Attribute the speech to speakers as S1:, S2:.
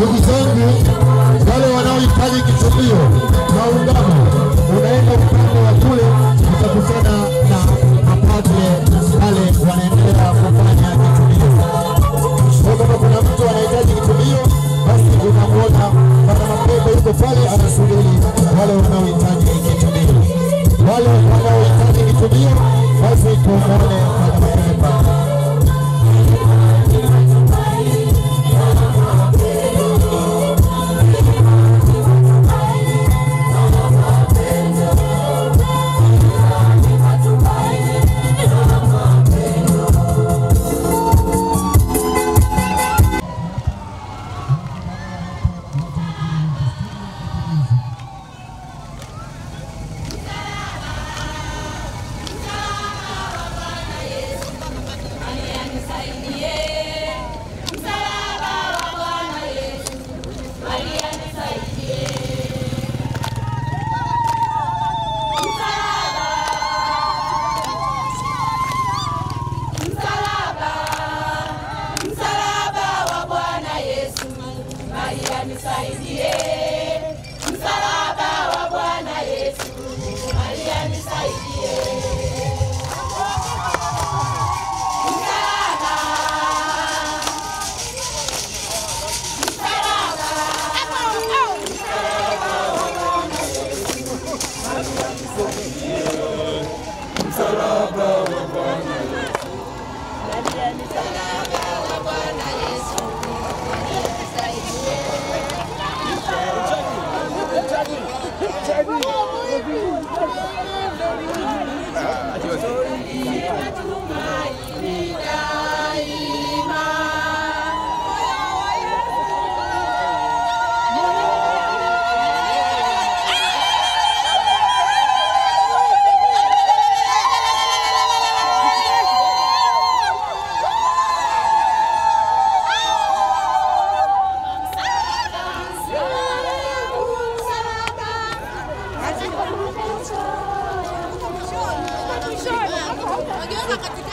S1: Ndugu zangu wale wanaohitaji kitubio na ungamo, unaenda upande wa kule utakutana na apate pale, wanaendelea kufanya kichumio. Kama kuna mtu anahitaji kitubio basi unamwona Bwana Mapembe yuko pale anasubiri wale wanaohitaji kitubio Wale wanaohitaji kitubio basi tuone Bwana Mapembe pale.
S2: Society. Thank you. Dia nggak kecil.